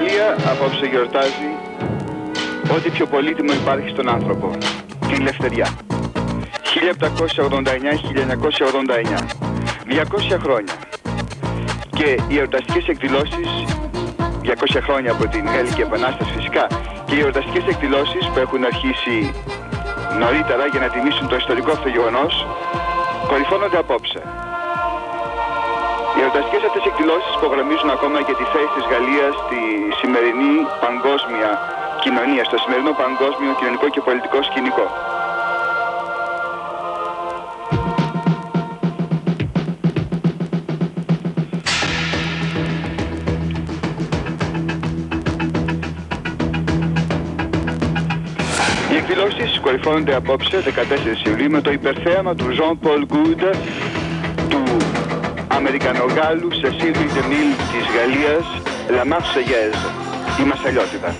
Γαλλία απόψε γιορτάζει ό,τι πιο πολύτιμο υπάρχει στον άνθρωπο. Την ελευθερία. 1789-1989. 200 χρόνια. Και οι εορταστικές εκδηλώσεις 200 χρόνια από την Γαλλική Επανάσταση φυσικά και οι εορταστικές εκδηλώσεις που έχουν αρχίσει νωρίτερα για να τιμήσουν το ιστορικό αυτό γεγονός κορυφώνονται απόψε. Οι εορταστικές αυτές εκδηλώσεις υπογραμμίζουν ακόμα και τη θέση της Γαλλίας στη σημερινή παγκόσμια κοινωνία, στο σημερινό παγκόσμιο κοινωνικό και πολιτικό σκηνικό. Οι εκδηλώσεις κορυφώνονται απόψε 14 Ιουλίου με το υπερθέαμα του Jean Paul Goude του Αμερικανογάλους Cecil Demille της Γαλλίας La Marseillaise, η Μασαλιότητα.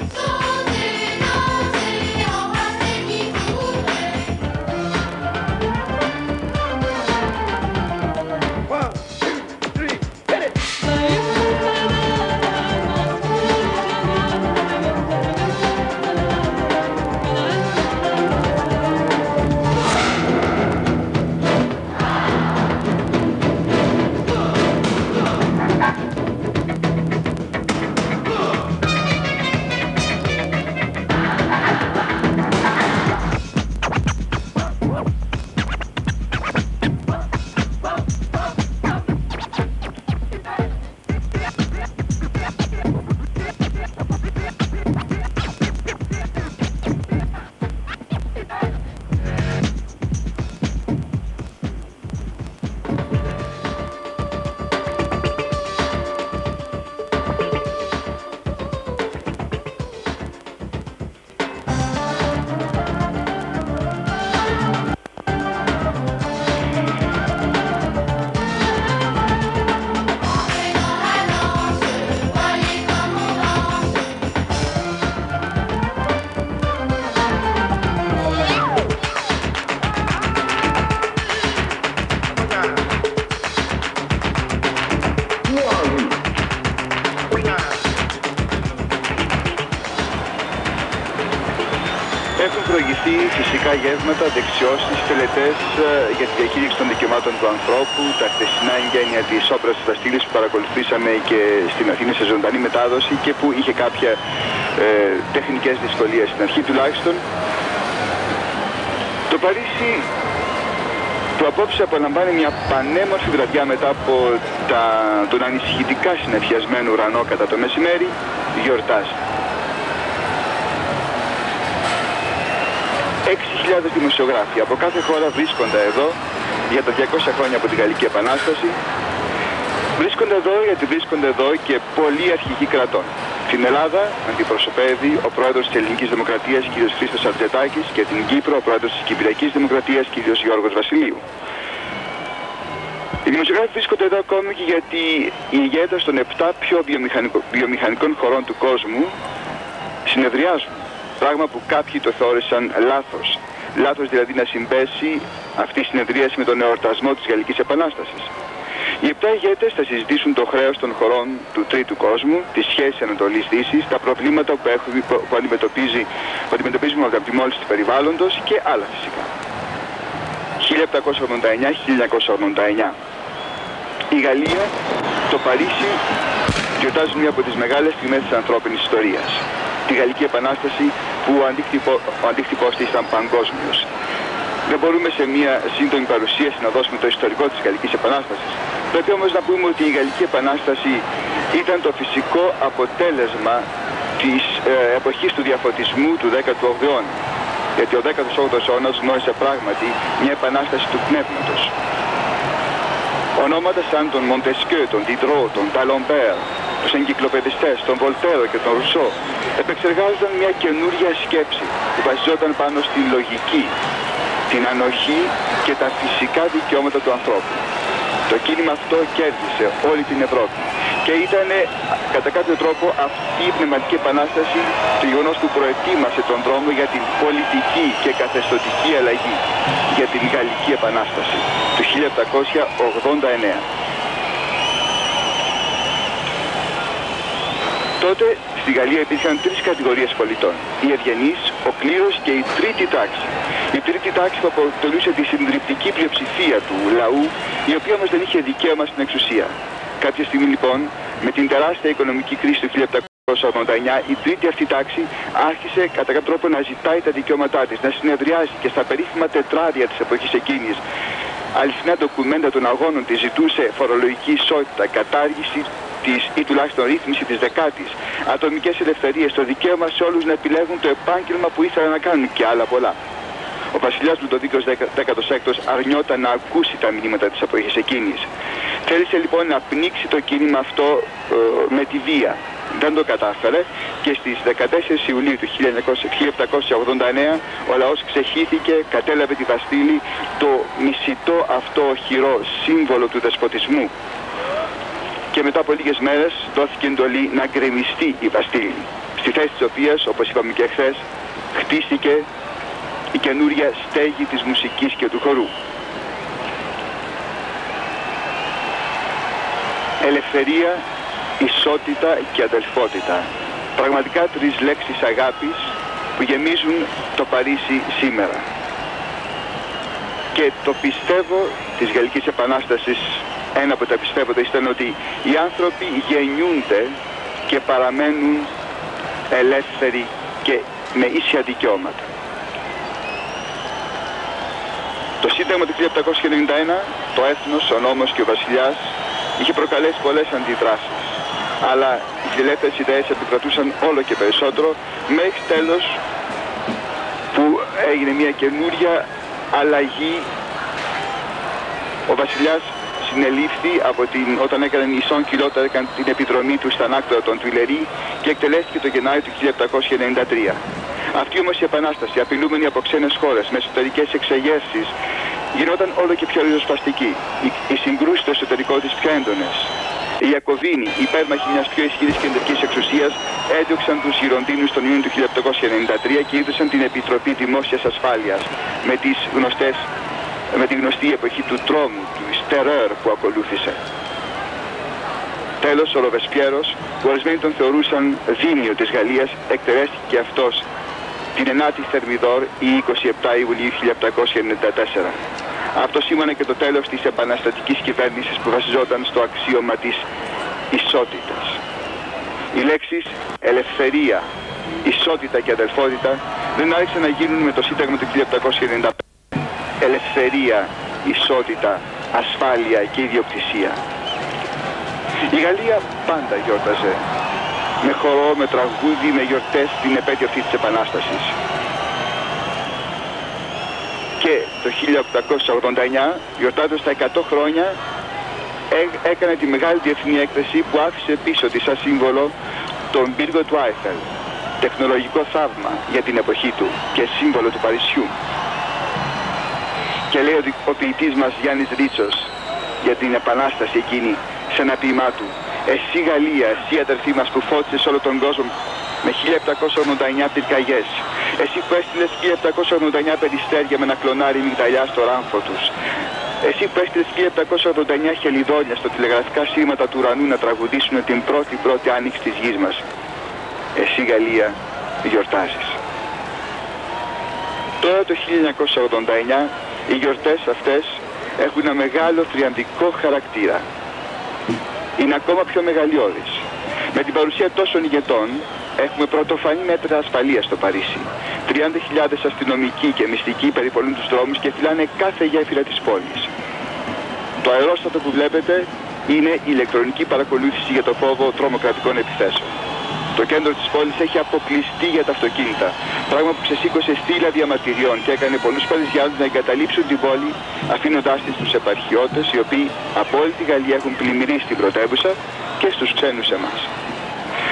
Έχουν προηγηθεί φυσικά γεύματα, δεξιώσεις, τελετές ε, για τη διαχείριση των δικαιωμάτων του ανθρώπου, τα χτεσινά εγγένεια της όπερας της Βαστίλης που παρακολουθήσαμε και στην Αθήνα σε ζωντανή μετάδοση και που είχε κάποια ε, τεχνικές δυσκολίες στην αρχή τουλάχιστον. Το Παρίσι του απόψε απολαμβάνει μια πανέμορφη βραδιά μετά από τα, τον ανησυχητικά συνεφιασμένο ουρανό κατά το μεσημέρι, γιορτάζει. 6.000 δημοσιογράφοι από κάθε χώρα βρίσκονται εδώ για τα 200 χρόνια από την Γαλλική Επανάσταση. Βρίσκονται εδώ γιατί βρίσκονται εδώ και πολλοί αρχηγοί κρατών. Στην Ελλάδα αντιπροσωπεύει ο πρόεδρος της Ελληνικής Δημοκρατίας κ. Χρήστος Αρτζετάκης και την Κύπρο ο πρόεδρος της Κυπριακής Δημοκρατίας κ. Γιώργος Βασιλείου. Οι δημοσιογράφοι βρίσκονται εδώ ακόμη και γιατί οι ηγέτες των 7 πιο βιομηχανικών χωρών του κόσμου συνεδριάζουν. Πράγμα που κάποιοι το θεώρησαν λάθος. Λάθος δηλαδή να συμπέσει αυτή η συνεδρίαση με τον εορτασμό της Γαλλικής Επανάστασης. Οι επτά ηγέτες θα συζητήσουν το χρέος των χωρών του τρίτου κόσμου, τις σχέσεις Ανατολής Δύσης, τα προβλήματα που, έχουν, που, αντιμετωπίζει, που αντιμετωπίζουμε από τη μόλις του περιβάλλοντος και άλλα φυσικά. 1789-1989. Η Γαλλία, το Παρίσι, γιορτάζουν μία από τις μεγάλες στιγμές της ανθρώπινης ιστορίας. Τη Γαλλική Επανάσταση που ο, αντίκτυπο, ο αντίκτυπος της ήταν παγκόσμιος. Δεν μπορούμε σε μια σύντομη παρουσίαση να δώσουμε το ιστορικό της Γαλλικής Επανάστασης. Πρέπει όμως να πούμε ότι η Γαλλική Επανάσταση ήταν το φυσικό αποτέλεσμα της ε, εποχής του διαφωτισμού του 18ου αιώνα. Γιατί ο 18ος αιώνας γνώρισε πράγματι μια επανάσταση του πνεύματος. Ονόματα σαν τον Μοντεσκέ, τον Τιτρό, τον Ταλομπέρ, τους εγκυκλοπαιδιστές, τον Βολτέρο και τον Ρουσό, επεξεργάζονταν μια καινούρια σκέψη που βασιζόταν πάνω στη λογική, την ανοχή και τα φυσικά δικαιώματα του ανθρώπου. Το κίνημα αυτό κέρδισε όλη την Ευρώπη και ήταν κατά κάποιο τρόπο αυτή η πνευματική επανάσταση το γεγονός που προετοίμασε τον δρόμο για την πολιτική και καθεστοτική αλλαγή για την Γαλλική Επανάσταση του 1789. Τότε στη Γαλλία υπήρχαν τρεις κατηγορίες πολιτών. Οι ευγενείς, ο κλήρος και η τρίτη τάξη. Η τρίτη τάξη που αποτελούσε τη συντριπτική πλειοψηφία του λαού, η οποία όμως δεν είχε δικαίωμα στην εξουσία. Κάποια στιγμή λοιπόν, με την τεράστια οικονομική κρίση του 1989, η τρίτη αυτή τάξη άρχισε κατά κάποιο τρόπο να ζητάει τα δικαιώματά της, να συνεδριάζει και στα περίφημα τετράδια της εποχής εκείνης αληθινά ντοκουμέντα των αγώνων της ζητούσε φορολογική ισότητα, κατάργηση της ή τουλάχιστον ρύθμιση της δεκάτης, ατομικές ελευθερίες, το δικαίωμα σε όλους να επιλέγουν το επάγγελμα που ήθελαν να κάνουν και άλλα πολλά. Ο βασιλιάς Λουδοβίκος 16ος αρνιόταν να ακούσει τα μηνύματα της εποχής εκείνης. Θέλησε λοιπόν να πνίξει το κίνημα αυτό ε, με τη βία. Δεν το κατάφερε και στις 14 Ιουλίου του 1789 ο λαός ξεχύθηκε, κατέλαβε τη Βαστήλη, το μισητό αυτό χειρό σύμβολο του δεσποτισμού. Και μετά από λίγες μέρες δόθηκε εντολή να γκρεμιστεί η Βαστήλη, στη θέση της οποίας, όπως είπαμε και χθες, χτίστηκε η καινούρια στέγη της μουσικής και του χορού. Ελευθερία, ισότητα και αδελφότητα. Πραγματικά τρεις λέξεις αγάπης που γεμίζουν το Παρίσι σήμερα. Και το πιστεύω της Γαλλικής Επανάστασης, ένα από τα πιστεύω ήταν ότι οι άνθρωποι γεννιούνται και παραμένουν ελεύθεροι και με ίσια δικαιώματα. Το Σύνταγμα του 1791, το έθνος, ο νόμος και ο βασιλιάς είχε προκαλέσει πολλές αντιδράσεις. Αλλά οι φιλελεύθερες ιδέες επικρατούσαν όλο και περισσότερο μέχρι τέλος που έγινε μια καινούρια αλλαγή. Ο βασιλιάς συνελήφθη από την, όταν έκανε η Σον Κιλότα έκανε την επιδρομή του στα άκτορα των Τουιλερί και εκτελέστηκε το Γενάριο του 1793. Αυτή όμως η επανάσταση, απειλούμενη από ξένες χώρες, με εσωτερικές εξεγέρσεις, γινόταν όλο και πιο ριζοσπαστική. Οι, οι συγκρούσεις στο εσωτερικό της πιο έντονες. Οι Ιακωβίνοι, υπέρμαχοι μιας πιο ισχυρής κεντρικής εξουσίας, έδιωξαν τους Γυροντίνους τον Ιούνιο του 1893 και είδωσαν την Επιτροπή Δημόσιας Ασφάλειας με, τις γνωστές, με τη γνωστή εποχή του τρόμου, του στερέρ που ακολούθησε. Τέλος, ο Ροβεσπιέρος, που ορισμένοι τον θεωρούσαν δίμιο της Γαλλίας, εκτελέστηκε και αυτός την 9η Θερμιδόρ η 27 Ιουλίου 1794. Αυτό σήμανε και το τέλος της επαναστατικής κυβέρνησης που βασιζόταν στο αξίωμα της ισότητας. Οι λέξεις ελευθερία, ισότητα και αδελφότητα δεν άρχισαν να γίνουν με το Σύνταγμα του 1795. Ελευθερία, ισότητα, ασφάλεια και ιδιοκτησία. Η Γαλλία πάντα γιόρταζε με χορό, με τραγούδι, με γιορτές την επέτειο αυτή της Επανάστασης. Και το 1889, γιορτάζοντας τα 100 χρόνια, έκανε τη μεγάλη διεθνή έκθεση που άφησε πίσω της σαν σύμβολο τον πύργο του Άιφελ, τεχνολογικό θαύμα για την εποχή του και σύμβολο του Παρισιού. Και λέει ότι ο ποιητής μας Γιάννης Ρίτσος για την επανάσταση εκείνη σε ένα ποίημά του εσύ Γαλλία, εσύ αδερφή μας που φώτισες όλο τον κόσμο με 1789 πυρκαγιές. Εσύ που έστειλες 1789 περιστέρια με ένα κλονάρι μυγδαλιά στο ράμφο τους. Εσύ που έστειλες 1789 χελιδόνια στο τηλεγραφικά σήματα του ουρανού να τραγουδήσουν την πρώτη πρώτη άνοιξη της γης μας. Εσύ Γαλλία γιορτάζεις. Τώρα το 1989 οι γιορτές αυτές έχουν ένα μεγάλο τριαντικό χαρακτήρα είναι ακόμα πιο μεγαλειώδης. Με την παρουσία τόσων ηγετών έχουμε πρωτοφανή μέτρα ασφαλείας στο Παρίσι. 30.000 αστυνομικοί και μυστικοί περιπολούν τους δρόμους και φυλάνε κάθε γέφυρα της πόλης. Το αερόστατο που βλέπετε είναι η ηλεκτρονική παρακολούθηση για το φόβο τρομοκρατικών επιθέσεων. Το κέντρο της πόλης έχει αποκλειστεί για τα αυτοκίνητα, πράγμα που ξεσήκωσε στήλα διαμαρτυριών και έκανε πολλούς Παριζιάνους να εγκαταλείψουν την πόλη, αφήνοντάς τη στους επαρχιώτες, οι οποίοι από όλη τη Γαλλία έχουν πλημμυρίσει την πρωτεύουσα και στους ξένους εμάς.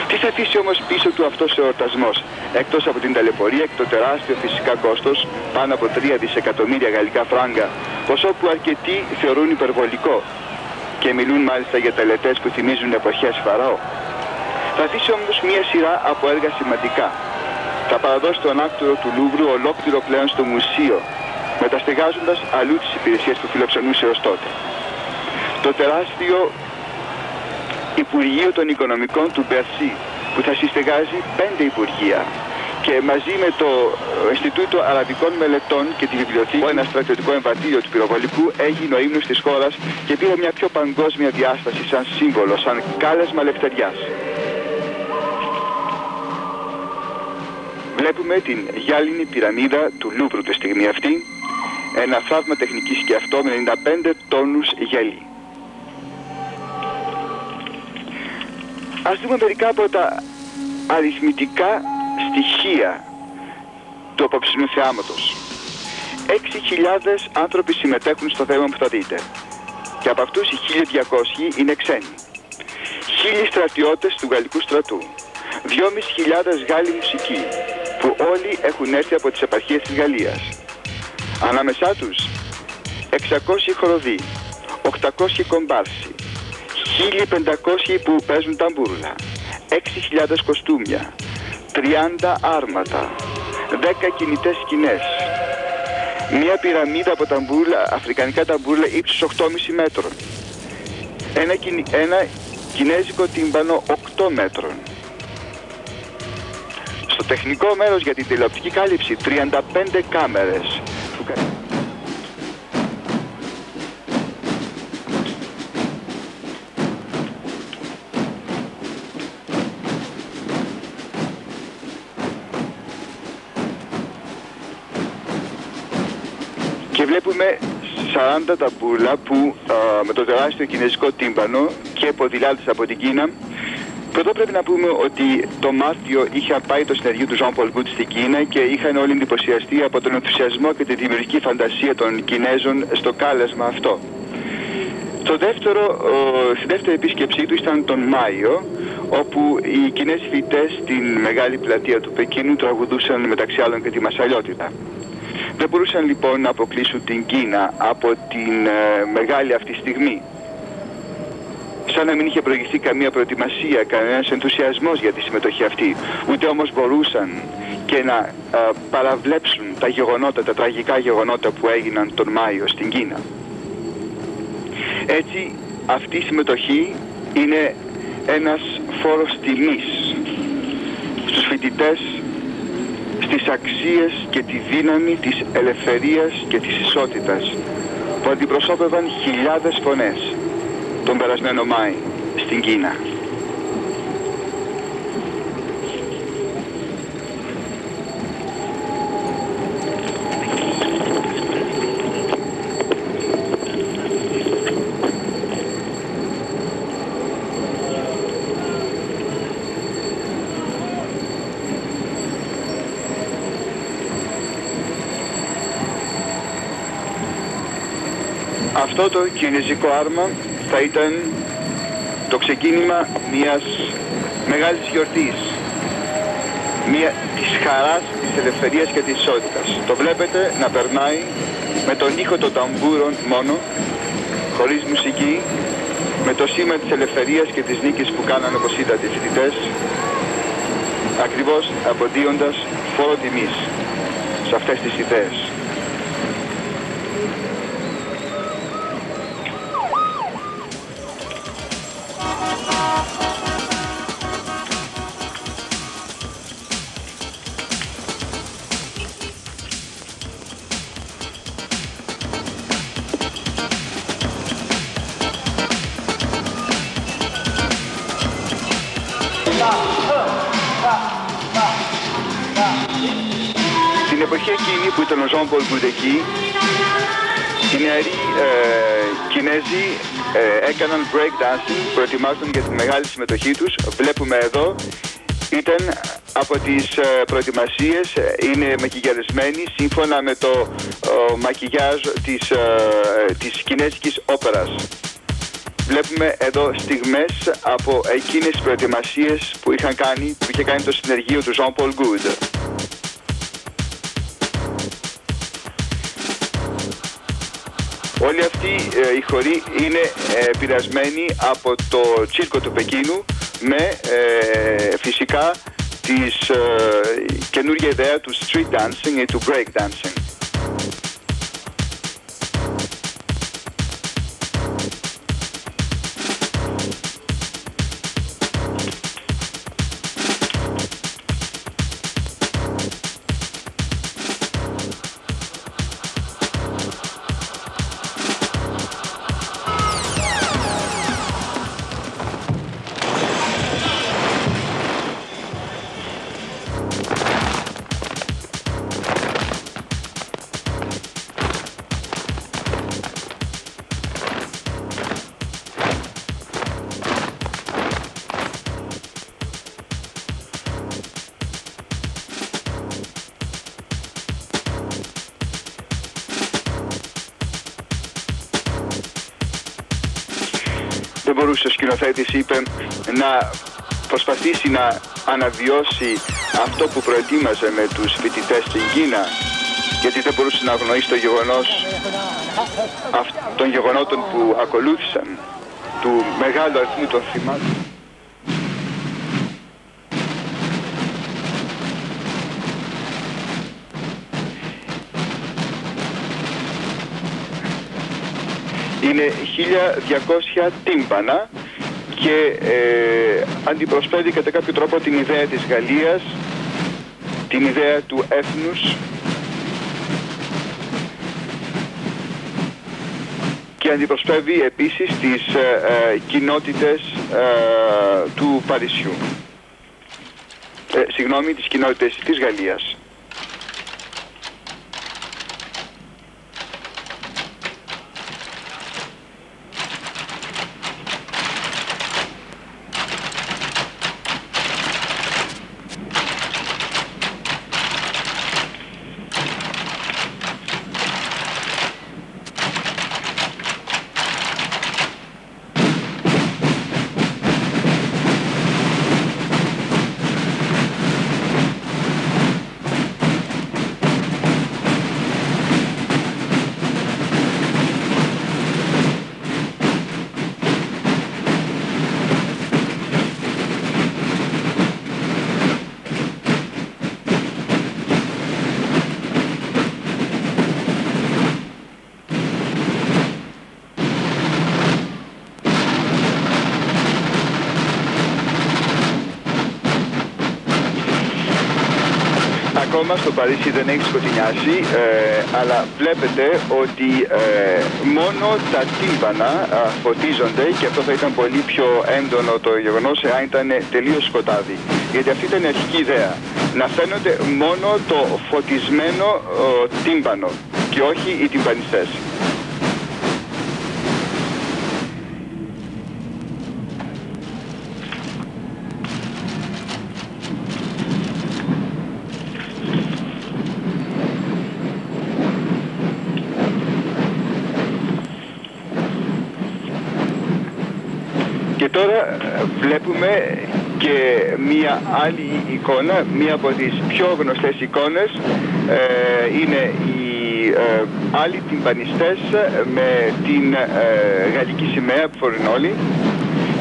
Τι θα αφήσει όμως πίσω του αυτός ο εορτασμός, εκτός από την ταλαιπωρία και το τεράστιο φυσικά κόστος, πάνω από 3 δισεκατομμύρια γαλλικά φράγκα, ποσό που αρκετοί θεωρούν υπερβολικό και μιλούν μάλιστα για τελετές που θυμίζουν εποχές Φαραώ. Θα αφήσει όμως μια σειρά από έργα σημαντικά. Θα παραδώσει τον άκτορο του Λούβρου ολόκληρο πλέον στο μουσείο, μεταστεγάζοντας αλλού τις υπηρεσίες που φιλοξενούσε ως τότε. Το τεράστιο Υπουργείο των Οικονομικών του Μπερσί, που που θα συστεγάζει πέντε υπουργεία και μαζί με το Ινστιτούτο Αραβικών Μελετών και τη Βιβλιοθήκη, ένα στρατιωτικό εμβατήριο του πυροβολικού, έγινε ο ύμνος της χώρας και πήρε μια πιο παγκόσμια διάσταση σαν σύμβολο, σαν κάλεσμα ελευθεριάς. Βλέπουμε την γυάλινη πυραμίδα του Λούβρου τη στιγμή αυτή, ένα θαύμα τεχνικής και αυτό με 95 τόνους γέλη. Ας δούμε μερικά από τα αριθμητικά στοιχεία του απόψινου θεάματος. 6.000 άνθρωποι συμμετέχουν στο θέμα που θα δείτε. Και από αυτούς οι 1.200 είναι ξένοι. 1.000 στρατιώτες του γαλλικού στρατού. 2.500 Γάλλοι μουσικοί που όλοι έχουν έρθει από τις επαρχίες της Γαλλίας. Ανάμεσά τους 600 χοροδοί, 800 κομπάρσοι, 1500 που παίζουν ταμπούρλα, 6.000 κοστούμια, 30 άρματα, 10 κινητές σκηνές, μια πυραμίδα από ταμπούρλα, αφρικανικά ταμπούρλα ύψους 8,5 μέτρων, ένα, ένα κινέζικο τύμπανο 8 μέτρων, στο τεχνικό μέρος για την τηλεοπτική κάλυψη 35 κάμερες και βλέπουμε 40 ταμπούλα που με το τεράστιο κινέζικο τύμπανο και ποδηλάτες από την Κίνα εδώ πρέπει να πούμε ότι το Μάρτιο είχε πάει το συνεργείο του Jean Paul Good στην Κίνα και είχαν όλοι εντυπωσιαστεί από τον ενθουσιασμό και τη δημιουργική φαντασία των Κινέζων στο κάλεσμα αυτό. Το δεύτερο, στη δεύτερη επίσκεψή του ήταν τον Μάιο, όπου οι Κινέζοι φοιτητές στην μεγάλη πλατεία του Πεκίνου τραγουδούσαν μεταξύ άλλων και τη Μασαλιότητα. Δεν μπορούσαν λοιπόν να αποκλείσουν την Κίνα από την ε, μεγάλη αυτή στιγμή σαν να μην είχε προηγηθεί καμία προετοιμασία, κανένας ενθουσιασμός για τη συμμετοχή αυτή. Ούτε όμως μπορούσαν και να α, παραβλέψουν τα γεγονότα, τα τραγικά γεγονότα που έγιναν τον Μάιο στην Κίνα. Έτσι, αυτή η συμμετοχή είναι ένας φόρος τιμής στους φοιτητές, στις αξίες και τη δύναμη της ελευθερίας και της ισότητας που αντιπροσώπευαν χιλιάδες φωνές τον περασμένο Μάη στην Κίνα. Αυτό το κινέζικο άρμα θα ήταν το ξεκίνημα μιας μεγάλης γιορτής, μια, της χαράς, της ελευθερίας και της ισότητας. Το βλέπετε να περνάει με τον ήχο των ταμπούρων μόνο, χωρίς μουσική, με το σήμα της ελευθερίας και της νίκης που κάνανε όπως είδατε οι φοιτητές, ακριβώς αποδίοντας φόρο τιμής σε αυτές τις ιδέες. Που ήταν ο Ζων Πολ εκεί, οι νεαροί ε, Κινέζοι ε, έκαναν break dancing, προετοιμάζονταν για τη μεγάλη συμμετοχή τους. Βλέπουμε εδώ, ήταν από τις ε, προετοιμασίες, ε, είναι μακιγιαρισμένοι σύμφωνα με το ε, μακιγιάζ της, ε, της Κινέζικης όπερας. Βλέπουμε εδώ στιγμές από εκείνες τις προετοιμασίες που είχαν κάνει, που είχε κάνει το συνεργείο του Jean Paul Good. Όλοι αυτοί ε, οι χωροί είναι ε, πειρασμένοι από το τσίρκο του Πεκίνου με ε, φυσικά της ε, καινούργια ιδέα του street dancing ή του break dancing. Ο σκηνοθέτης, είπε, να προσπαθήσει να αναβιώσει αυτό που προετοίμαζε με τους φοιτητές στην Κίνα γιατί δεν μπορούσε να αγνοήσει το γεγονός των γεγονότων που ακολούθησαν του μεγάλου αριθμού των θυμάτων. Είναι 1200 τύμπανα και ε, αντιπροσπέδει κατά κάποιο τρόπο την ιδέα της Γαλλίας, την ιδέα του έθνους και αντιπροσπεύει επίσης τις ε, ε, κοινότητες ε, του Παρισιού. Ε, συγγνώμη, τις κοινότητες της Γαλλίας. Ακόμα στο Παρίσι δεν έχεις σκοτεινιάσει, ε, αλλά βλέπετε ότι ε, μόνο τα τύμπανα φωτίζονται και αυτό θα ήταν πολύ πιο έντονο το γεγονός εάν ήταν τελείως σκοτάδι. Γιατί αυτή ήταν η αρχική ιδέα. Να φαίνονται μόνο το φωτισμένο τύμπανο και όχι οι τυμπανιστές. Και τώρα ε, βλέπουμε και μία άλλη εικόνα, μία από τις πιο γνωστές εικόνες ε, είναι οι ε, άλλοι τυμπανιστές με την ε, γαλλική σημαία που φορούν όλοι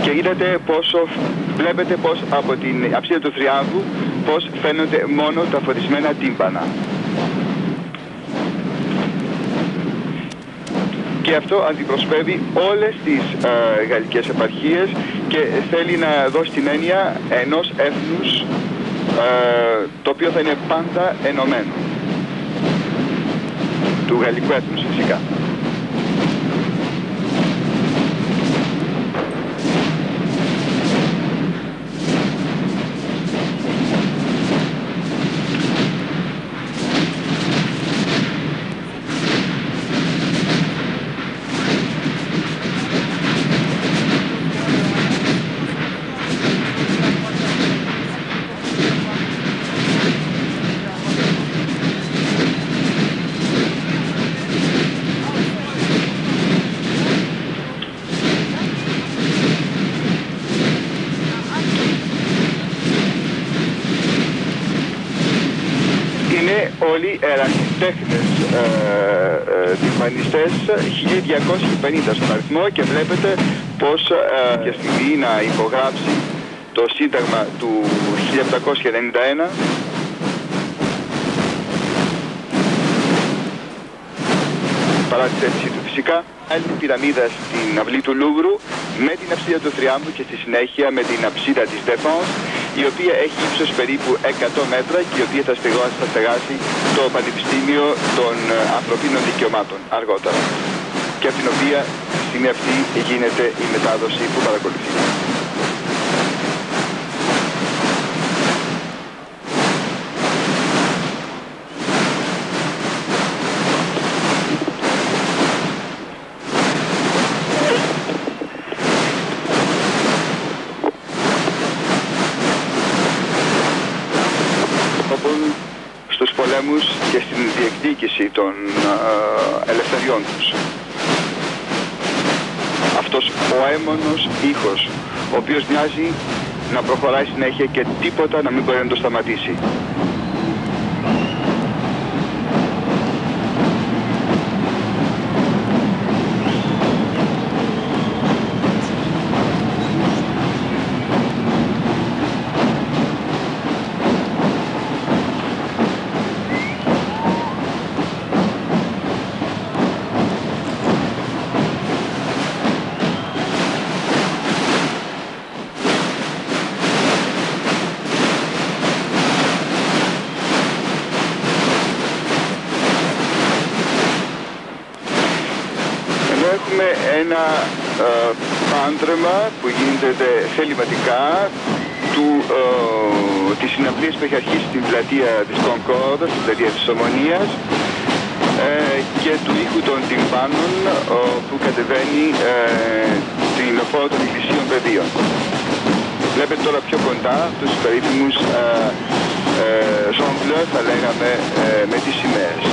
και είδατε πόσο, βλέπετε πως από την αψίδα του θριάμβου πως φαίνονται μόνο τα φωτισμένα τύμπανα. και αυτό αντιπροσωπεύει όλες τις ε, γαλλικές επαρχίες και θέλει να δώσει την έννοια ενός έθνους ε, το οποίο θα είναι πάντα ενωμένο. Του γαλλικού έθνους φυσικά. είναι όλοι ερασιτέχνες ε, ε, 1250 στον αριθμό και βλέπετε πως ε, και στιγμή να υπογράψει το Σύνταγμα του 1791 παρά τη θέτησή του φυσικά. Άλλη πυραμίδα στην αυλή του Λούβρου με την αψίδα του Θριάμβου και στη συνέχεια με την αψίδα της Défense η οποία έχει ύψος περίπου 100 μέτρα και η οποία θα στεγάσει το Πανεπιστήμιο των Ανθρωπίνων Δικαιωμάτων αργότερα και από την οποία στη στιγμή αυτή γίνεται η μετάδοση που παρακολουθεί. Στους πολέμους και στην διεκδίκηση των ε, ελευθεριών τους. αυτός ο έμονος ήχος, ο οποίος μοιάζει να προχωράει συνέχεια και τίποτα να μην μπορεί να το σταματήσει. Πάντρεμα που γίνεται θεληματικά του, ε, της συναυλίας που έχει αρχίσει στην πλατεία της Κονκόρδα, στην πλατεία της Ομονίας ε, και του ήχου των τυμπάνων ε, που κατεβαίνει ε, την λεωφόρο των Εκκλησίων Πεδίων. Βλέπετε τώρα πιο κοντά τους περίφημους ε, ε, jongleurs, θα λέγαμε, ε, με τις σημαίες.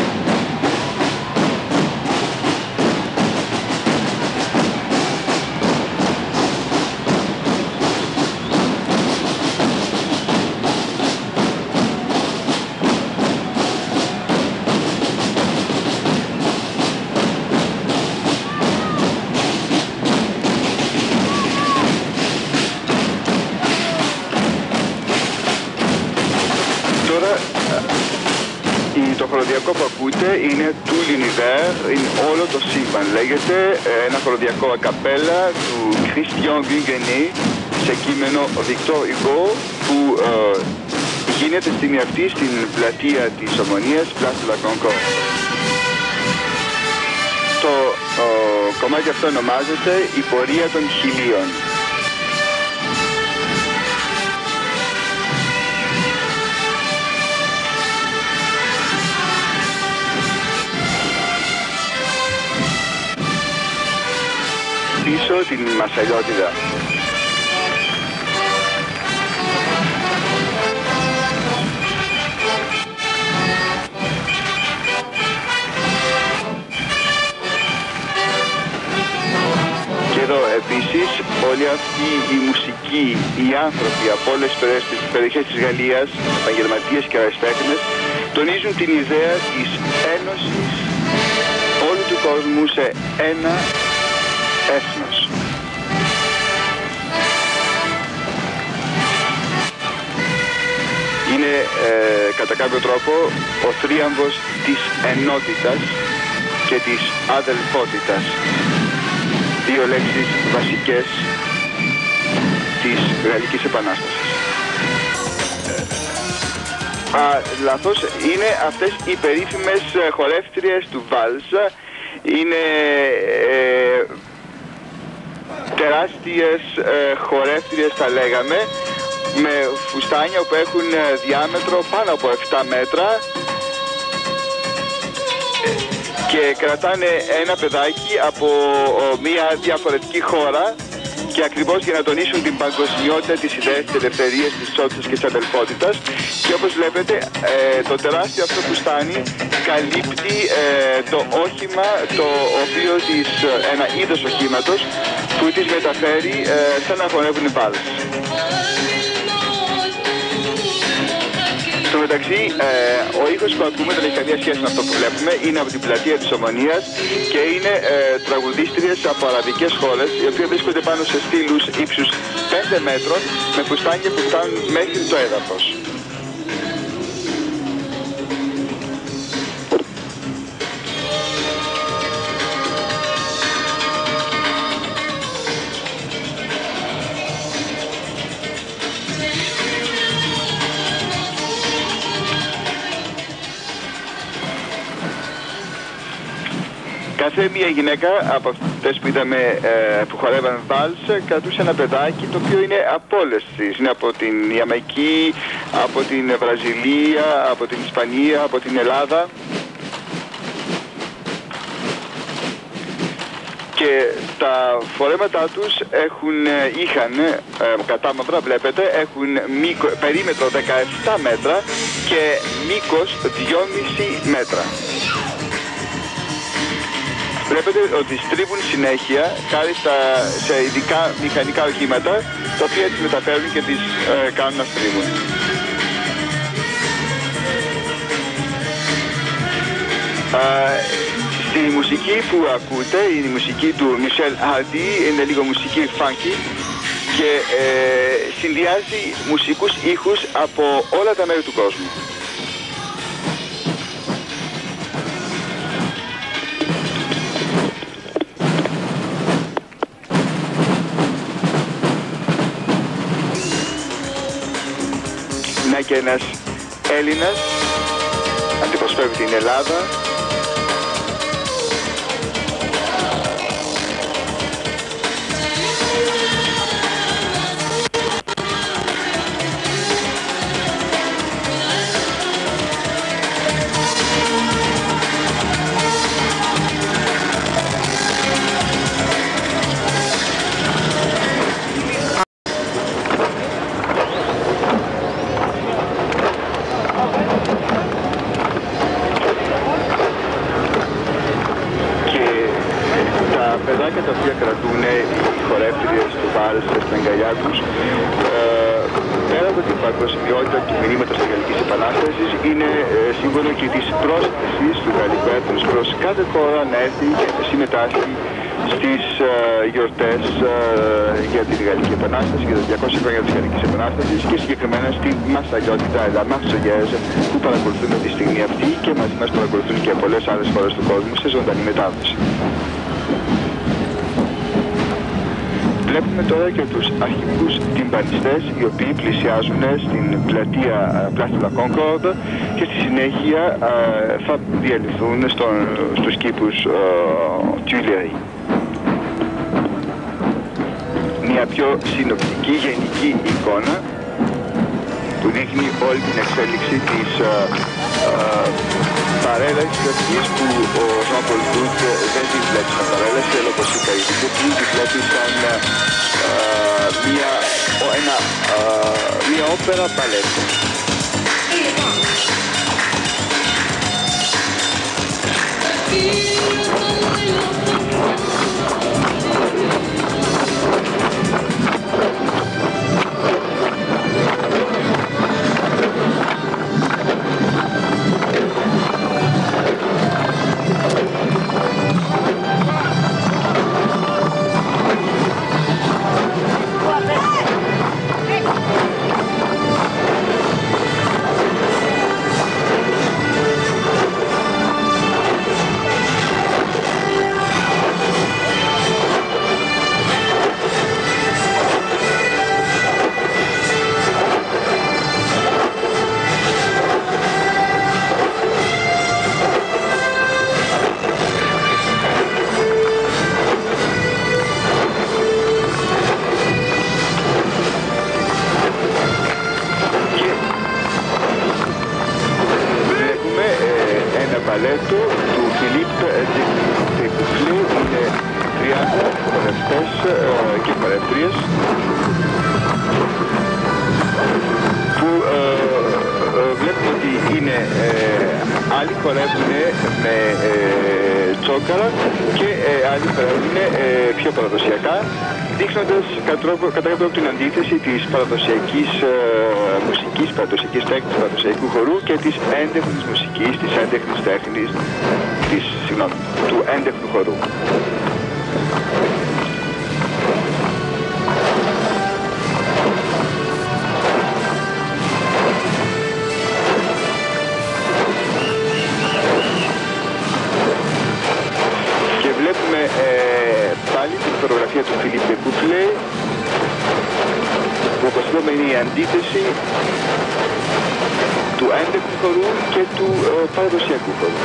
Είναι του L'Univers, είναι όλο το σύμπαν. Λέγεται ε, ένα χοροδιακό ακαπέλα του Christian Guinguenet σε κείμενο Victor Hugo που ε, γίνεται στην αυτή στην πλατεία της Ομονίας Place de la Concorde. Το ε, κομμάτι αυτό ονομάζεται «Η πορεία των χιλίων». Πίσω την Μασαλιώτιδα. Και εδώ επίσης όλη αυτή η μουσική, οι άνθρωποι από όλες τις περιοχές- τις περιοχές της Γαλλίας, επαγγελματίες και αριστέχνες, τονίζουν την ιδέα της ένωσης όλου του κόσμου σε ένα έθνος. Είναι ε, κατά κάποιο τρόπο ο θρίαμβος της ενότητας και της αδελφότητας. Δύο λέξεις βασικές της Γαλλικής Επανάστασης. Α, λάθος, είναι αυτές οι περίφημες ε, χορεύτριες του Βάλς. Είναι ε, τεράστιες ε, χορεύτριες θα λέγαμε με φουστάνια που έχουν ε, διάμετρο πάνω από 7 μέτρα. Ε, και κρατάνε ένα παιδάκι από ο, μια διαφορετική χώρα και ακριβώς για να τονίσουν την παγκοσμιότητα της ιδέας της ελευθερίας, της ισότητας και της αδελφότητας. Και όπως βλέπετε ε, το τεράστιο αυτό φουστάνι καλύπτει ε, το όχημα το οποίο της, ένα είδος οχήματος που της μεταφέρει ε, σαν να χωνεύουν βάλες. Στο μεταξύ, ε, ο ήχος που ακούμε δεν έχει καμία σχέση με αυτό που βλέπουμε. Είναι από την πλατεία της Ομονίας και είναι ε, τραγουδίστριες από αραβικές χώρες, οι οποίες βρίσκονται πάνω σε στήλους ύψους 5 μέτρων, με φουστάνια που φτάνουν μέχρι το έδαφος. Κάθε μία γυναίκα από αυτές που είδαμε ε, που χορεύαν βάλς κρατούσε ένα παιδάκι το οποίο είναι από όλες τις. Είναι από την Ιαμαϊκή, από την Βραζιλία, από την Ισπανία, από την Ελλάδα. Και τα φορέματά τους έχουν, ε, είχαν, ε, κατά μαύρα βλέπετε, έχουν μήκο, περίμετρο 17 μέτρα και μήκος 2,5 μέτρα. Βλέπετε ότι στρίβουν συνέχεια χάρη στα, σε ειδικά μηχανικά οχήματα τα οποία τις μεταφέρουν και τις ε, κάνουν να στρίβουν. Στη μουσική που ακούτε, η μουσική του Michel Hardy είναι λίγο μουσική funky και ε, συνδυάζει μουσικούς ήχους από όλα τα μέρη του κόσμου. Ένας Έλληνας αντιπροσωπεύει την Ελλάδα για τα 200 χρόνια της Γαλλικής Επανάστασης και συγκεκριμένα στην Μασαγιότητα, La Marseillaise, που παρακολουθούν τη στιγμή αυτή και μαζί μας παρακολουθούν και πολλές άλλες χώρες του κόσμου σε ζωντανή μετάδοση. Βλέπουμε τώρα και τους αρχικούς τυμπανιστές οι οποίοι πλησιάζουν στην πλατεία Place de la Concorde και στη συνέχεια ε, θα διαλυθούν στον, στους κήπους ε, Tuileries. Μια πιο συνοπτική γενική εικόνα που δείχνει όλη την εξέλιξη της ε, ε, παρέλασης αυτής που ο Jean Paul Goutte δεν τη βλέπει σαν παρέλαση, αλλά όπως είπα ήδη, που τη βλέπει σαν ε, μια, ο- ένα, ε, μια όπερα μπαλέτο. Και μουσικής, της έντεχνης τέχνης, της, συγγνώμη, του έντεχνου χορού. Και βλέπουμε ε, πάλι την φωτογραφία του Φιλίπ Κουφλέ που όπως είπαμε είναι η αντίθεση του έντεχνου χορού και του ε, παραδοσιακού χορού.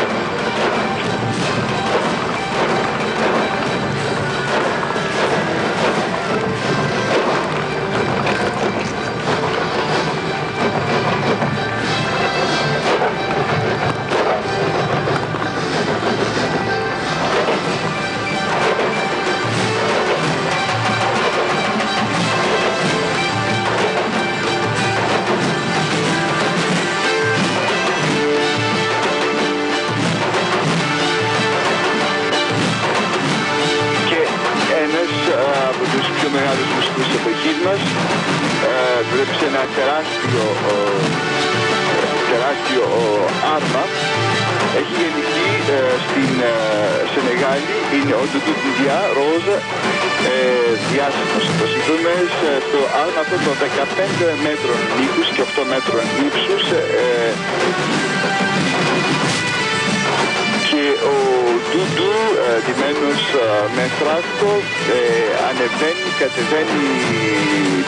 Έχει γεννηθεί ε, στην ε, Σενεγάλη, είναι ο Ντουντουντουδιά, ροζ, ε, διάσημος. Είπαμε, στο άρμα αυτό των 15 μέτρων μήκους και 8 μέτρων ύψους ε, και ο Ντουντου, ε, ντυμένος ε, με φράσκο, ε, ανεβαίνει, κατεβαίνει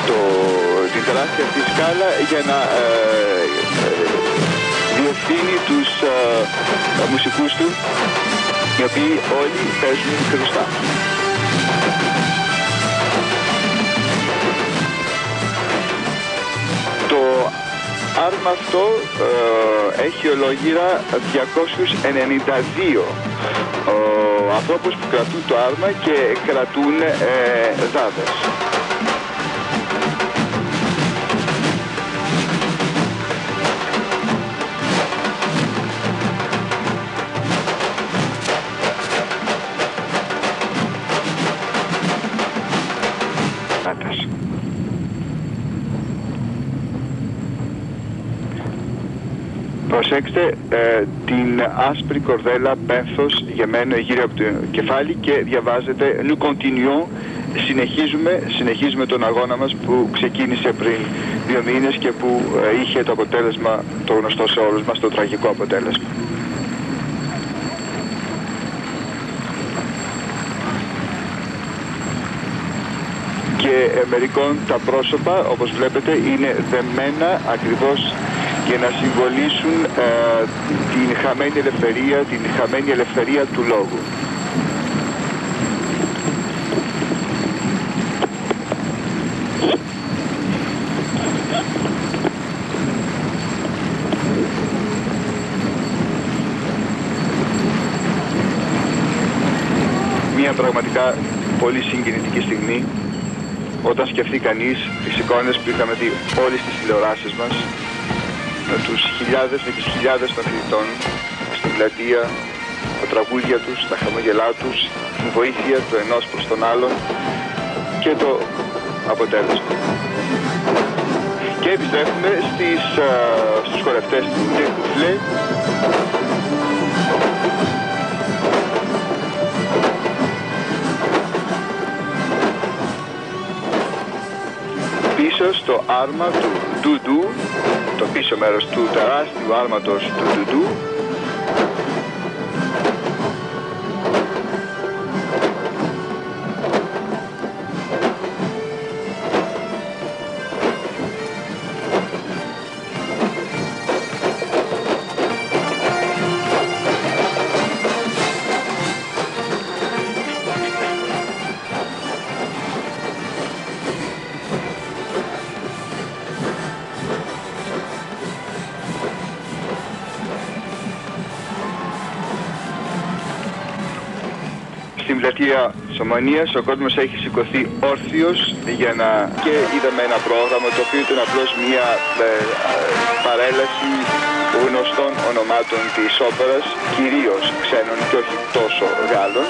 το, την τεράστια αυτή σκάλα για να διευθύνει τους μουσικούς του, οι οποίοι όλοι παίζουν κρουστά. Το άρμα αυτό ε, έχει ολόγυρα 292 ο ανθρώπους που κρατούν το άρμα και κρατούν ε, δάδες. Προσέξτε ε, την άσπρη κορδέλα πένθος γεμένο γύρω από το κεφάλι και διαβάζετε «Nous continuons» συνεχίζουμε, συνεχίζουμε τον αγώνα μας που ξεκίνησε πριν δύο μήνες και που ε, είχε το αποτέλεσμα το γνωστό σε όλους μας, το τραγικό αποτέλεσμα. Και ε, μερικών τα πρόσωπα, όπως βλέπετε, είναι δεμένα ακριβώς και να συμβολήσουν ε, την χαμένη ελευθερία, την χαμένη ελευθερία του λόγου. Μια πραγματικά πολύ συγκινητική στιγμή όταν σκεφτεί κανείς τις εικόνες που είχαμε δει όλες τις τηλεοράσεις μας με τους χιλιάδες, με τις χιλιάδες των φοιτητών στην πλατεία, τα τραγούδια τους, τα χαμογελά τους, την βοήθεια του ενός προς τον άλλον και το αποτέλεσμα. Και επιστρέφουμε στις, α, στους χορευτές του Ντεκουφλέ πίσω στο άρμα του Ντουντού το πίσω μέρος του τεράστιου άρματος του Ντουντού πλατεία Σομονίας ο κόσμος έχει σηκωθεί όρθιος για να και είδαμε ένα πρόγραμμα το οποίο ήταν απλώς μια ε, παρέλαση γνωστών ονομάτων της όπερας, κυρίως ξένων και όχι τόσο Γάλλων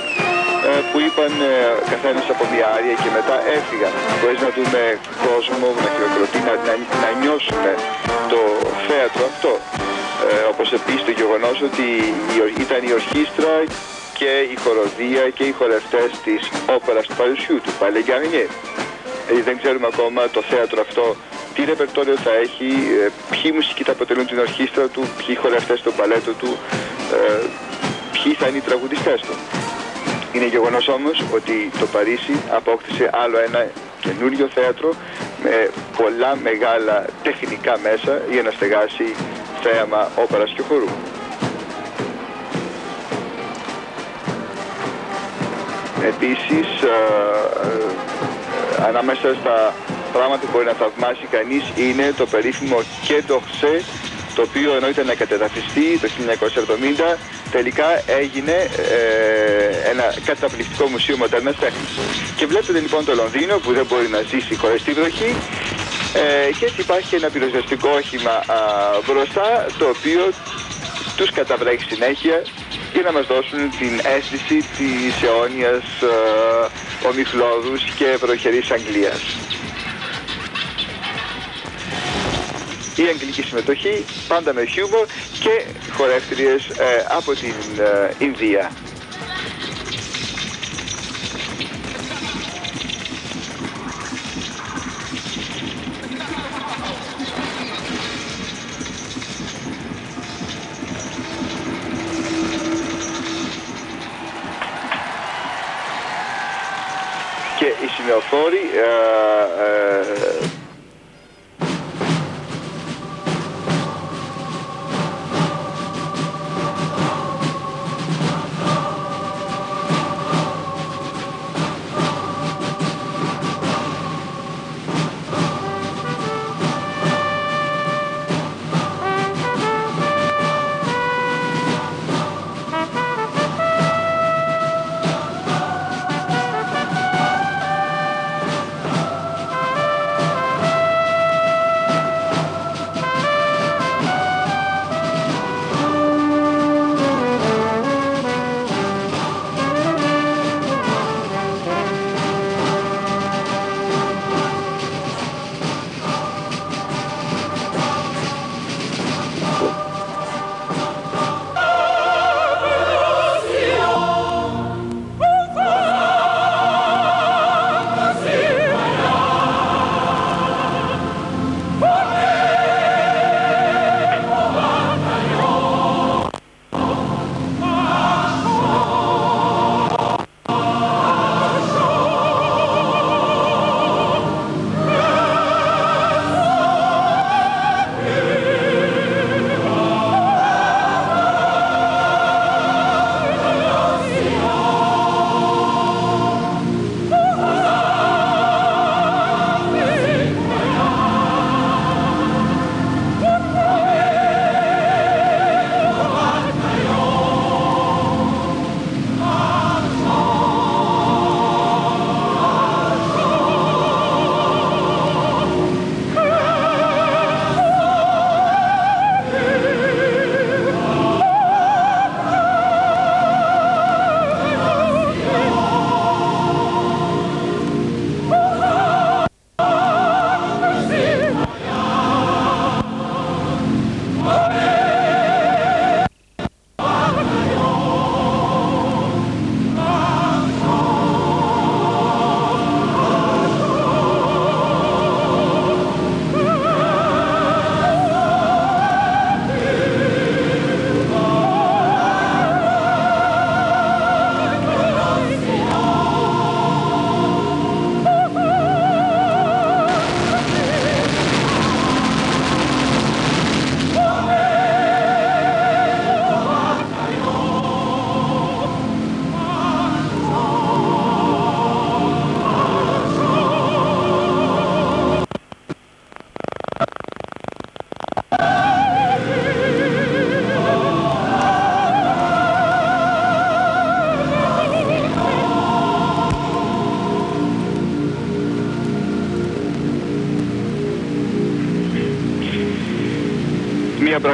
ε, που είπαν ε, καθένας από μια άρια και μετά έφυγαν χωρίς να δούμε κόσμο να χειροκροτεί, να, να, να νιώσουμε το θέατρο αυτό. Ε, όπως επίσης το γεγονός ότι ήταν η ορχήστρα και η χοροδία και οι χορευτές της όπερας του Παρισιού, του Παλέ Ε, δεν ξέρουμε ακόμα το θέατρο αυτό τι ρεπερτόριο θα έχει, ε, ποιοι μουσικοί θα αποτελούν την ορχήστρα του, ποιοι χορευτές στο παλέτο του, ε, ποιοι θα είναι οι τραγουδιστές του. Είναι γεγονός όμως ότι το Παρίσι απόκτησε άλλο ένα καινούριο θέατρο με πολλά μεγάλα τεχνικά μέσα για να στεγάσει θέαμα όπερας και χορού. Επίσης, ε, ε, ανάμεσα στα πράγματα που μπορεί να θαυμάσει κανείς είναι το περίφημο Κέντοχσε, το οποίο ενώ ήταν να κατεδαφιστεί το 1970, τελικά έγινε ε, ένα καταπληκτικό μουσείο μοντέρνας τέχνης. Και βλέπετε λοιπόν το Λονδίνο που δεν μπορεί να ζήσει χωρίς τη βροχή ε, και έτσι υπάρχει ένα πυροσβεστικό όχημα μπροστά το οποίο τους καταβρέχει συνέχεια για να μας δώσουν την αίσθηση της αιώνιας ε, ομιχλώδους και βροχερής Αγγλίας. η αγγλική συμμετοχή, πάντα με χιούμορ και χορεύτριες ε, από την ε, Ινδία. uh, uh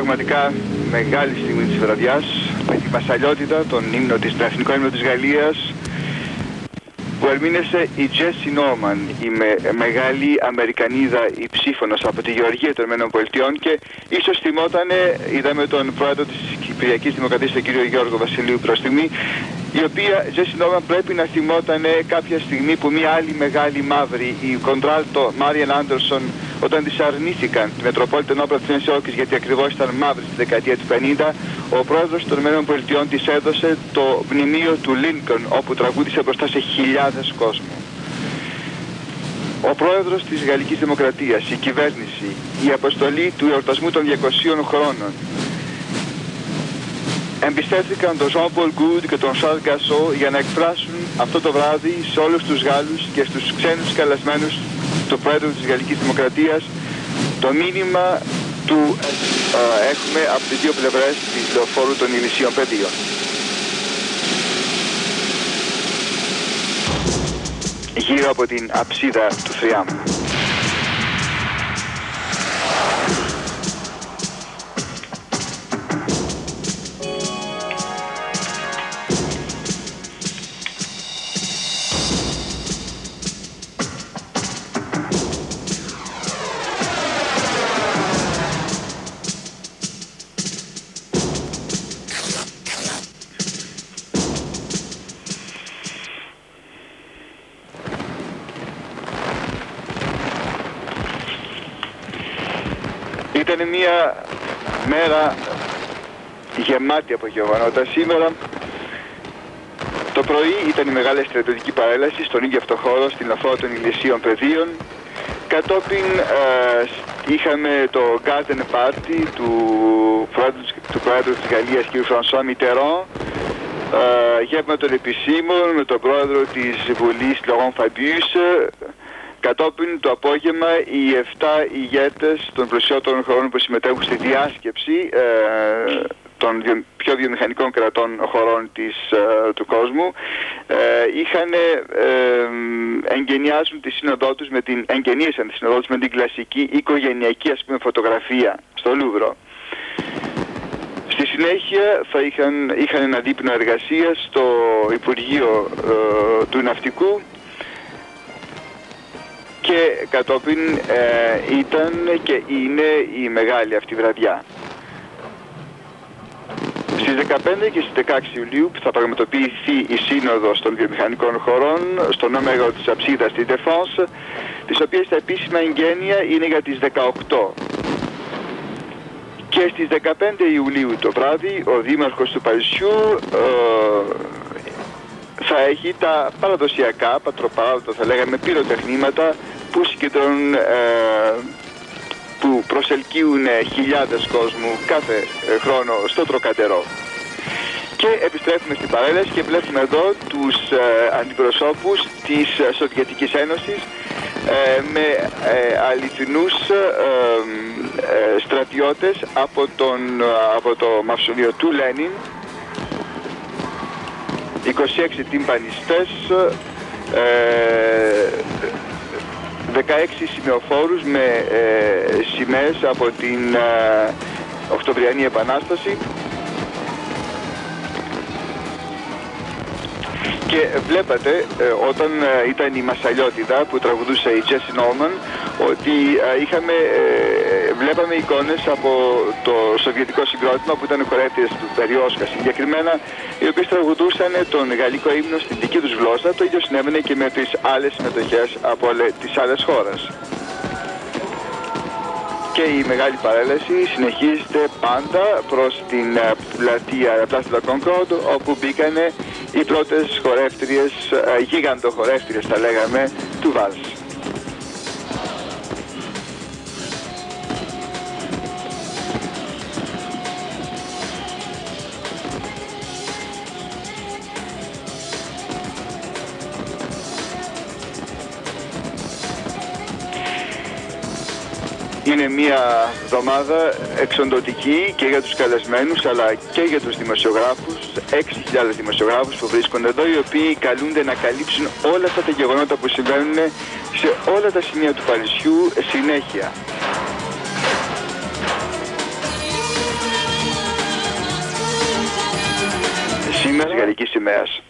πραγματικά μεγάλη στιγμή της βραδιάς με τη Μασσαλιώτιδα, τον ύμνο της, τον εθνικό ύμνο της Γαλλίας που ερμήνευσε η Τζέσι Νόρμαν, η με, μεγάλη Αμερικανίδα υψίφωνος από τη Γεωργία των ΗΠΑ και ίσως θυμότανε, είδαμε τον πρόεδρο της Κυπριακής Δημοκρατίας, τον κύριο Γιώργο Βασιλείου προς στιγμή, η οποία Τζέσι Νόρμαν πρέπει να θυμόταν κάποια στιγμή που μια άλλη μεγάλη μαύρη, η κοντράλτο Μάριαν Άντερσον, όταν της αρνήθηκαν τη Μετροπόλητα Όπρα της Νέας γιατί ακριβώς ήταν μαύρη στη δεκαετία του 50, ο πρόεδρος των ΗΠΑ της έδωσε το μνημείο του Λίνκον όπου τραγούδισε μπροστά σε χιλιάδες κόσμο. Ο πρόεδρος της Γαλλικής Δημοκρατίας, η κυβέρνηση, η αποστολή του εορτασμού των 200 χρόνων εμπιστεύτηκαν τον Jean Paul Good και τον Charles Gassot για να εκφράσουν αυτό το βράδυ σε όλους τους Γάλλους και στους ξένους καλεσμένους του Πρόεδρου της Γαλλικής Δημοκρατίας το μήνυμα του ε, έχουμε από τις δύο πλευρές της λεωφόρου των ημισίων πεδίων. Γύρω από την αψίδα του Θριάμου. Γεμάτη από γεγονότα. Σήμερα το πρωί ήταν η μεγάλη στρατιωτική παρέλαση στον ίδιο αυτό χώρο, στην λαφόρα των Ηλυσίων Πεδίων. Κατόπιν ε, είχαμε το Garden Party του πρόεδρου, του πρόεδρου της Γαλλίας κ. Φρανσουά Μιτερόν ε, γεύμα των επισήμων με τον πρόεδρο της Βουλής Λογόν Φαμπιούς Κατόπιν το απόγευμα οι 7 ηγέτες των πλουσιότερων χωρών που συμμετέχουν στη διάσκεψη ε, των πιο βιομηχανικών κρατών χωρών της, ε, του κόσμου ε, είχαν ε, εγγενιάζουν τη σύνοδό τους με την, εγγενίασαν τη σύνοδό τους με την κλασική οικογενειακή ας πούμε φωτογραφία στο Λούβρο. Στη συνέχεια θα είχαν, είχαν ένα δείπνο εργασίας στο Υπουργείο ε, του Ναυτικού και κατόπιν ε, ήταν και είναι η μεγάλη αυτή βραδιά. Στις 15 και στις 16 Ιουλίου θα πραγματοποιηθεί η Σύνοδος των Βιομηχανικών Χωρών στο νόμερο της Αψίδας στη Δεφόνς, τις οποίες τα επίσημα εγγένεια είναι για τις 18. Και στις 15 Ιουλίου το βράδυ ο Δήμαρχος του Παρισιού ε, θα έχει τα παραδοσιακά, πατροπάρδο θα λέγαμε, πυροτεχνήματα που συγκεντρώνουν, ε, που προσελκύουν χιλιάδες κόσμου κάθε ε, χρόνο στο Τροκαντερό. Και επιστρέφουμε στην παρέλαση και βλέπουμε εδώ τους ε, αντιπροσώπους της Σοβιετικής Ένωσης ε, με ε, αληθινούς στρατιώτες από, τον, από το μαυσολείο του Λένιν 26 τυμπανιστές 16 σημεοφόρους με ε, σημαίες από την ε, Οκτωβριανή Επανάσταση. Και βλέπατε ε, όταν ε, ήταν η Μασαλιώτιδα που τραγουδούσε η Τζέσι Νόμαν ότι ε, είχαμε, βλέπαμε εικόνες από το σοβιετικό συγκρότημα που ήταν χορεύτες του Περιόσκα συγκεκριμένα οι οποίες τραγουδούσαν τον γαλλικό ύμνο στην δική τους γλώσσα το ίδιο συνέβαινε και με τις άλλες συμμετοχές από τις άλλες χώρες και η μεγάλη παρέλαση συνεχίζεται πάντα προς την πλατεία Place de όπου μπήκανε οι πρώτες χορεύτριες, ε, γίγαντο χορεύτριες θα λέγαμε, του Βάλς. Είναι μια εβδομάδα εξοντοτική και για τους καλεσμένους αλλά και για τους δημοσιογράφους, 6.000 δημοσιογράφους που βρίσκονται εδώ, οι οποίοι καλούνται να καλύψουν όλα αυτά τα γεγονότα που συμβαίνουν σε όλα τα σημεία του Παρισιού συνέχεια. Σήμερα γαλλικής σημαίας.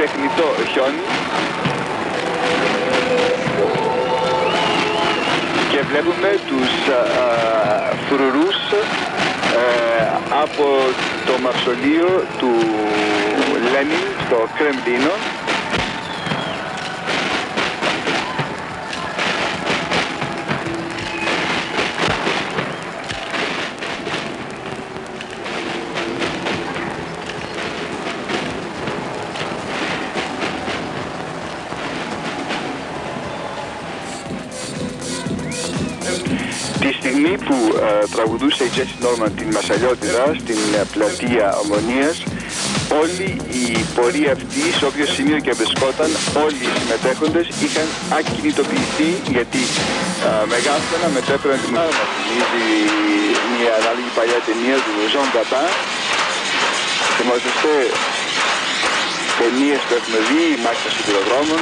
Τεχνητό χιόνι. Και βλέπουμε τους α, φρουρούς ε, από το μαυσολείο του Λένιν στο Κρεμλίνο Τζέσι Νόρμαν την Μασαλιώτηδα στην ε, πλατεία Ομονίας. Όλη η πορεία αυτή σε όποιο σημείο και βρισκόταν όλοι οι συμμετέχοντες είχαν ακινητοποιηθεί γιατί ε, μεγάφωνα μετέφεραν τη μάρα μας. Θυμίζει μια ανάλογη παλιά ταινία του Ζων Καπά. Θυμόσαστε ταινίες που έχουμε δει, η μάχη των σιδηροδρόμων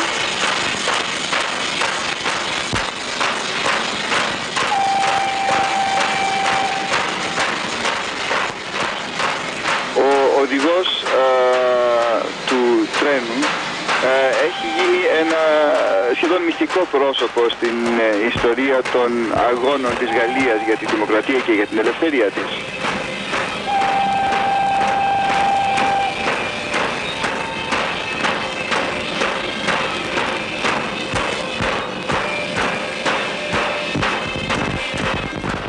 σχεδόν μυστικό πρόσωπο στην ε, ιστορία των αγώνων της Γαλλίας για τη δημοκρατία και για την ελευθερία της.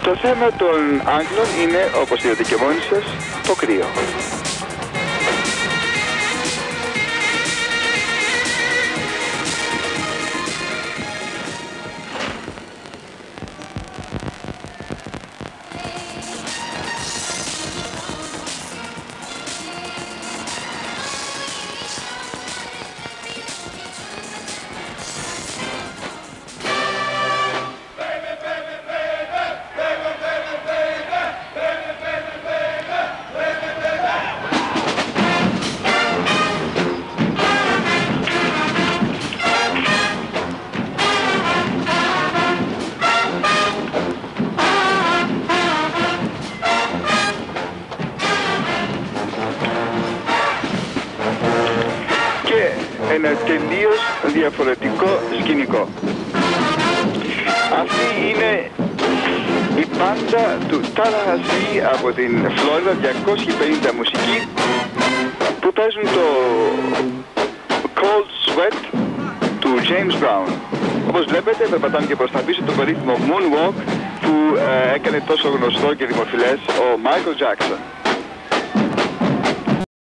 Το θέμα των Άγγλων είναι, όπως είδατε και μόνοι σας, το κρύο.